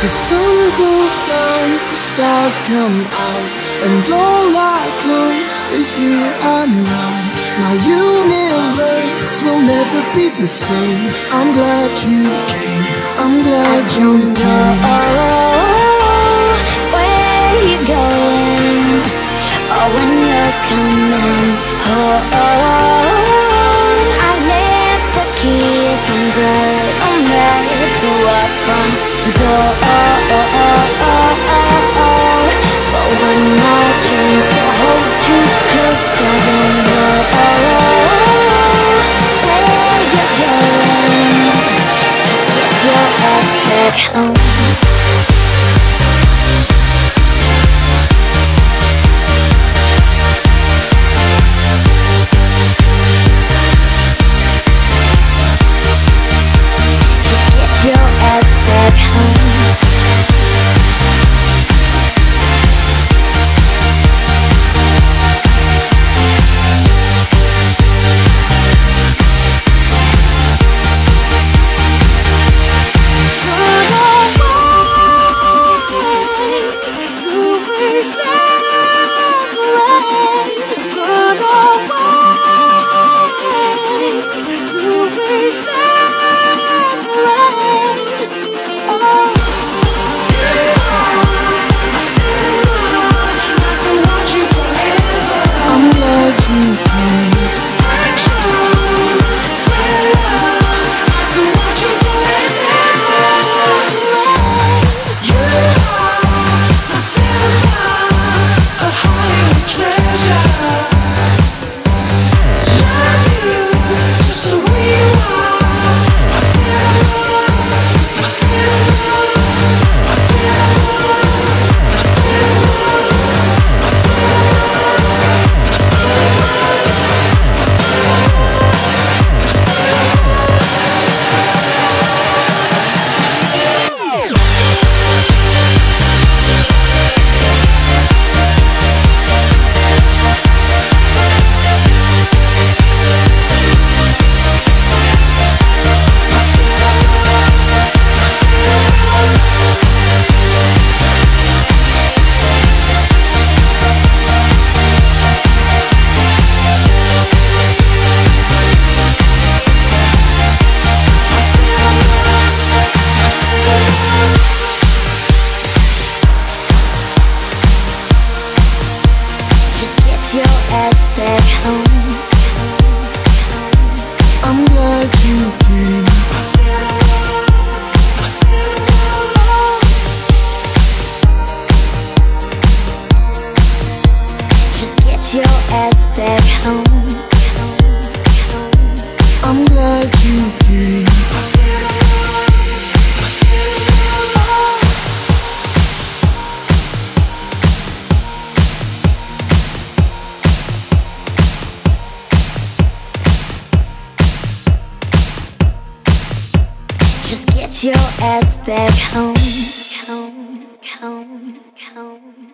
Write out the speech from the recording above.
The sun goes down, the stars come out, and all that comes is here and now. My universe will never be the same. I'm glad you came. I'm glad I you came. where you're going or when you're coming home. I left the keys under a mat to our front door ass back home. I'm glad you came. Just get your ass back home. Your ass back home. Home, home, home.